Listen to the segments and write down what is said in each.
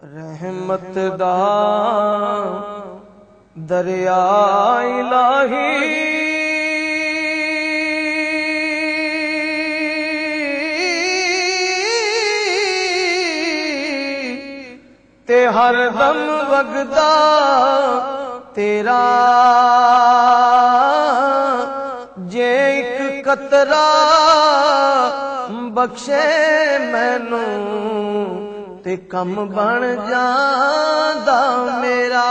ਰਹਿਮਤ ਦਾ ਦਰਿਆ ਇਲਾਹੀ ਤੇ ਹਰ ਦਮ ਵਗਦਾ ਤੇਰਾ। ਜੇ ਇੱਕ ਕਤਰਾ ਬਖਸ਼ੇ ਮੈਨੂੰ ਤੇ ਕੰਮ ਬਣ ਜਾਂਦਾ ਮੇਰਾ।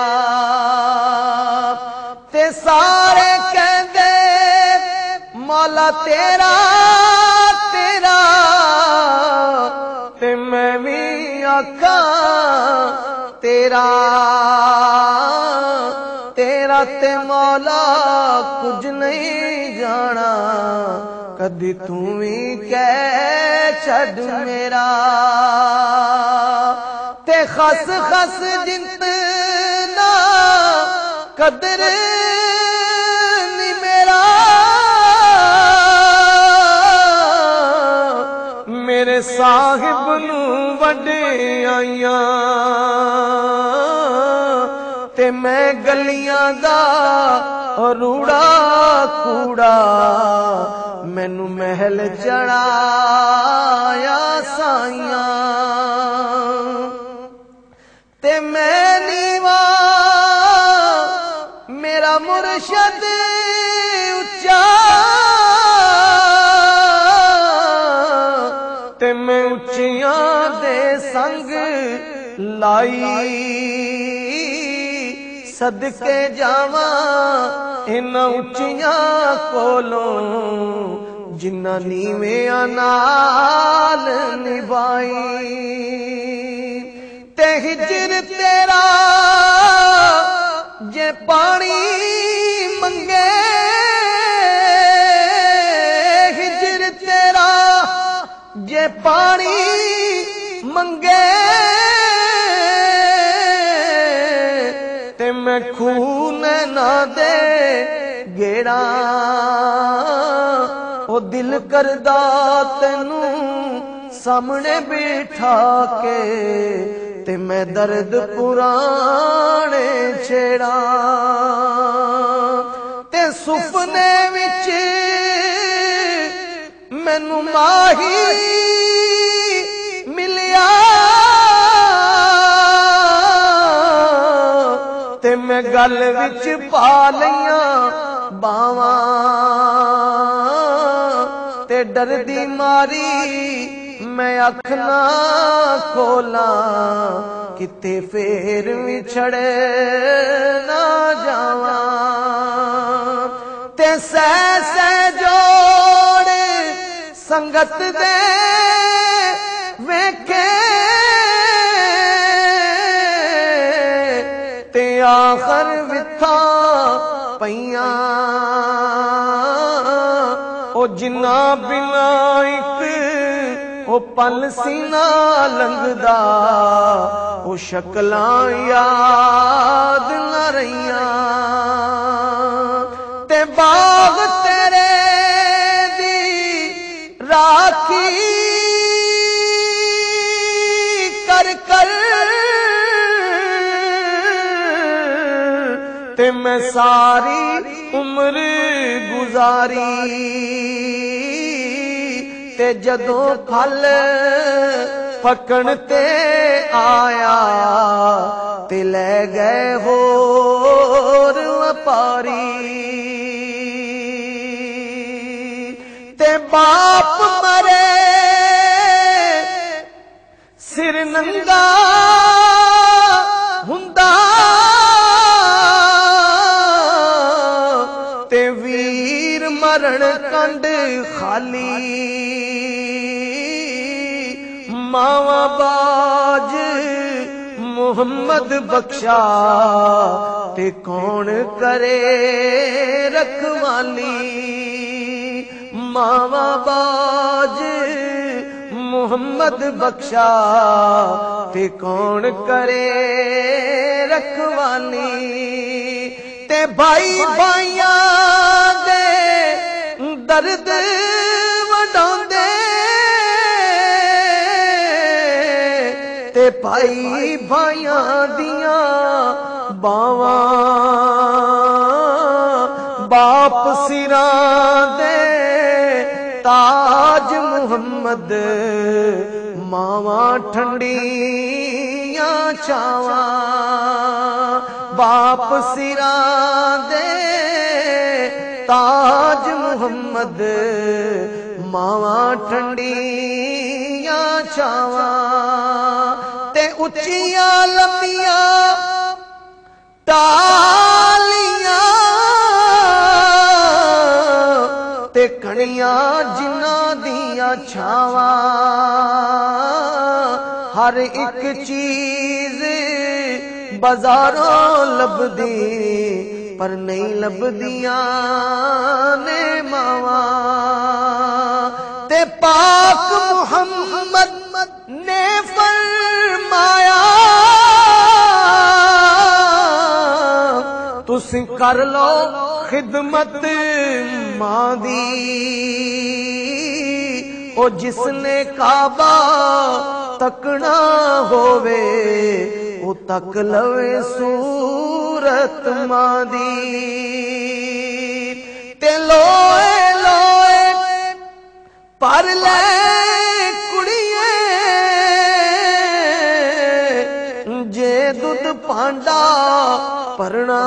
ਤੇ ਸਾਰੇ ਕਹਿੰਦੇ, ਮੌਲਾ ਤੇਰਾ ਤੇਰਾ। ਤੇ ਮੈਂ ਵੀ ਆਖਾਂ, ਤੇਰਾ। ਤੇਰਾ ਤੇ ਮੌਲਾ ਕੁਝ ਨਹੀਂ ਜਾਣਾ। ਕਦੀ ਤੂੰ ਵੀ ਕਹਿ ਛੱਡ ਮੇਰਾ। ਤੇ ਖਸ ਖਸ ਜਿੰਤ ਨਾ ਕਦਰ ਨੀ ਮੇਰਾ। ਮੇਰੇ ਸਾਹਿਬ ਨੂੰ ਵਡਿਆਈਆਂ ਤੇ ਮੈਂ ਗਲੀਆਂ ਦਾ ਰੂੜਾ ਕੂੜਾ ਮੈਨੂੰ ਮਹਿਲ ਚੜਾਇਆ ਸਾਈਆਂ। ਤੇ ਮੈਂ ਨੀਵਾ। ਮੇਰਾ ਮੁਰਸ਼ਦ ਉੱਚਾ। ਤੇ ਮੈਂ ਉੱਚੀਆਂ ਦੇ ਸੰਗ ਲਾਈ। ਸਦਕੇ ਜਾਵਾਂ ਇਹਨਾਂ ਉੱਚੀਆਂ ਕੋਲੋਂ, ਜਿਨ੍ਹਾਂ ਨੀਵੇਂ ਨਾਲ ਨਿਭਾਈ। ਹਿਜਰ ਤੇਰਾ ਜੇ ਪਾਣੀ ਮੰਗੇ ਹਿਜਰ ਤੇਰਾ ਜੇ ਪਾਣੀ ਮੰਗੇ। ਤੇ ਮੈਂ ਖੂਨ ਨਾ ਦੇ ਗੇੜਾ, ਉਹ ਦਿਲ ਕਰਦਾ ਤੈਨੂੰ ਸਾਹਮਣੇ ਬਿਠਾ ਕੇ। ਤੇ ਮੈਂ ਦਰਦ ਪੁਰਾਣੇ ਛੇੜਾ ਤੇ ਸੁਪਨੇ ਵਿੱਚ ਮੈਨੂੰ ਮਾਹੀ ਮਿਲਿਆ ਤੇ ਮੈਂ ਗੱਲ ਵਿੱਚ ਪਾ ਲਈਆਂ ਬਾਵਾਂ ਤੇ ਡਰਦੀ ਮਾਰੀ ਮੈਂ ਅੱਖ ਨਾ ਖੋਲਾਂ, ਕਿਤੇ ਫੇਰ ਵਿਛੜੇ ਨਾ ਜਾਵਾਂ। ਤੇ ਸਹਿ ਸਹਿ ਜੋੜ ਸੰਗਤ ਦੇ ਵੇਖੇ। ਤੇ ਆਖਰ ਵਿਥਾ ਪਈਆਂ। ਉਹ ਜਿੰਨਾ ਬਿਨਾ ਉਹ ਪਲ ਸੀਨਾ ਲੰਘਦਾ, ਉਹ ਸ਼ਕਲਾਂ ਯਾਦ ਨਾ ਰਹੀਆਂ। ਤੇ ਬਾਗ ਤੇਰੇ ਦੀ ਰਾਖੀ ਕਰ ਕਰ। ਤੇ ਮੈਂ ਸਾਰੀ ਉਮਰ ਗੁਜ਼ਾਰੀ। ਤੇ ਜਦੋਂ ਫਲ ਪਕਣ ਤੇ ਆਇਆ, ਤੇ ਲੈ ਗਏ ਹੋਰ ਵਪਾਰੀ। ਤੇ ਬਾਪ ਮਰੇ, ਸਿਰ ਨੰਗਾ ਹੁੰਦਾ। ਤੇ ਵੀਰ ਮਰਨ ਕੰਡ ਖਾਲੀ। ਮਾਵਾ ਬਾਜ ਮੁਹੰਮਦ ਬਖਸ਼ਾ ਤੇ ਕੌਣ ਕਰੇ ਰਖਵਾਲੀ? ਮਾਵਾ ਬਾਜ ਮੁਹੰਮਦ ਬਖਸ਼ਾ ਤੇ ਕੌਣ ਕਰੇ ਰਖਵਾਲੀ? ਤੇ ਭਾਈ ਭਾਈਆਂ ਦੇ ਦਰਦ ਭਾਈ ਭਾਈਆਂ ਦੀਆਂ ਬਾਵਾਂ ਬਾਪ ਸਿਰਾਂ ਦੇ ਤਾਜ ਮੁਹੰਮਦ ਮਾਵਾਂ ਠੰਡੀਆਂ ਛਾਵਾਂ ਬਾਪ ਸਿਰਾਂ ਦੇ ਤਾਜ ਮੁਹੰਮਦ ਮਾਵਾਂ ਠੰਡੀਆਂ ਛਾਵਾਂ ਤੇ ਉੱਚੀਆਂ ਲੰਮੀਆਂ ਟਾਲੀਆਂ ਤੇ ਕਣੀਆਂ ਜਿਨ੍ਹਾਂ ਦੀਆਂ ਛਾਵਾਂ, ਹਰ ਇੱਕ ਚੀਜ਼ ਬਾਜ਼ਾਰੋਂ ਲੱਭਦੀ, ਪਰ ਨਹੀਂ ਲੱਭਦੀਆਂ ਨੇ ਮਾਵਾਂ। ਤੇ ਪਾਕ ਤੁਸੀਂ ਕਰ ਲਓ ਖਿਦਮਤ ਮਾਂ ਦੀ। ਉਹ ਜਿਸ ਨੇ ਕਾਬਾ ਤੱਕਣਾ ਹੋਵੇ, ਉਹ ਤੱਕ ਲਵੇ ਸੂਰਤ ਮਾਂ ਦੀ। ਤੇ ਲੋਏ ਲੋਏ, ਪਰ ਲੈ ਕੁੜੀਏ, ਜੇ ਦੁੱਧ ਭਾਂਡਾ ਭਰਣਾ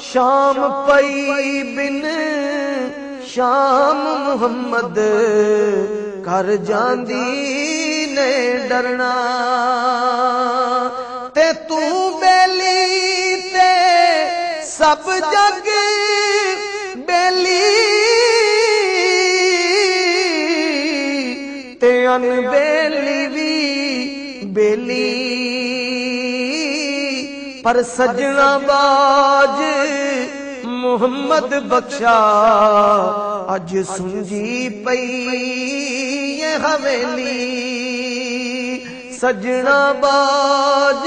ਸ਼ਾਮ ਪਈ ਬਿਨ ਸ਼ਾਮ ਮੁਹੰਮਦ ਕਰ ਜਾਂਦੀ ਨੇ ਡਰਨਾ। ਤੇ ਤੂੰ ਬੇਲੀ ਤੇ ਸਭ ਜਗ ਬੇਲੀ ਤੇ ਅਨਬੇਲੀ ਪਰ ਸਜਣਾ ਬਾਜ ਮੁਹੰਮਦ ਬਖਸ਼ਾ ਅੱਜ ਸੁੰਜੀ ਪਈ ਇਹ ਹਵੇਲੀ ਸਜਣਾ ਬਾਜ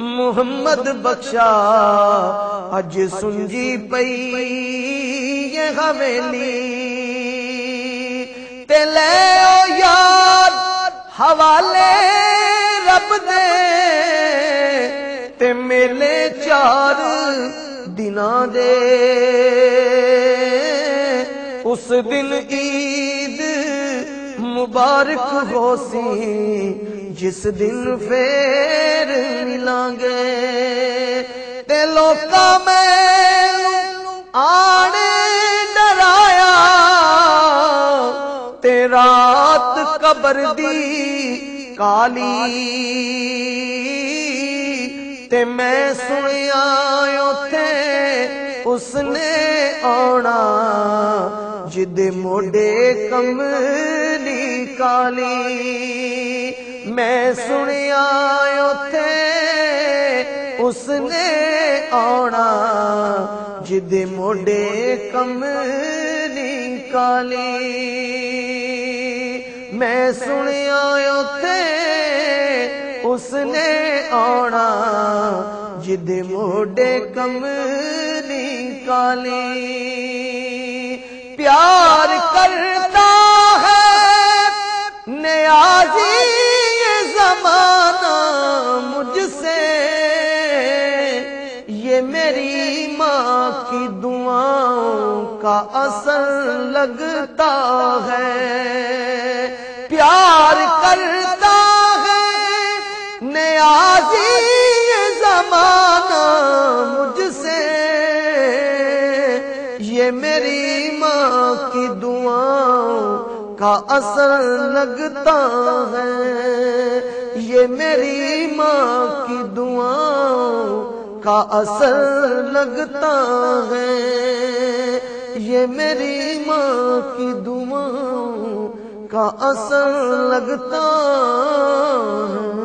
ਮੁਹੰਮਦ ਬਖਸ਼ਾ ਅੱਜ ਸੁੰਜੀ ਪਈ ਇਹ ਹਵੇਲੀ ਤੇ ਲੈ ਓ ਯਾਰ ਹਵਾਲੇ ਰੱਬ ਦੇ ਚਾਰ ਦਿਨਾਂ ਦੇ। ਉਸ ਦਿਨ ਈਦ ਮੁਬਾਰਕ ਹੋਸੀ ਜਿਸ ਦਿਨ ਫੇਰ ਮਿਲਾਂਗੇ। ਤੇ ਲੋਕਾਂ ਮੈਨੂੰ ਆਣੇ ਡਰਾਇਆ, ਤੇ ਰਾਤ ਕਬਰ ਦੀ ਕਾਲੀ ਤੇ ਮੈਂ ਸੁਣਿਆ ਉਥੇ ਉਸਨੇ ਆਉਣਾ ਜਿਹਦੇ ਮੋਢੇ ਕਮਲੀ ਕਾਲੀ। ਮੈਂ ਸੁਣਿਆ ਉਥੇ ਉਸਨੇ ਆਉਣਾ ਜਿਹਦੇ ਮੋਢੇ ਕਮਲੀ ਕਾਲੀ। ਮੈਂ ਸੁਣਿਆ ਉਥੇ اس نے آنا جد موڈے کملی کالی۔ پیار کرتا ہے نیازی جی زمانہ مجھ سے۔ یہ میری ماں کی دعاؤں کا اثر لگتا ہے۔ پیار کر نیازی زمانہ مجھ سے۔ یہ میری ماں کی دعاؤں کا اثر لگتا ہے۔ یہ میری ماں کی دعاؤں کا اثر لگتا ہے۔ یہ میری ماں کی دعاؤں کا اثر لگتا ہے۔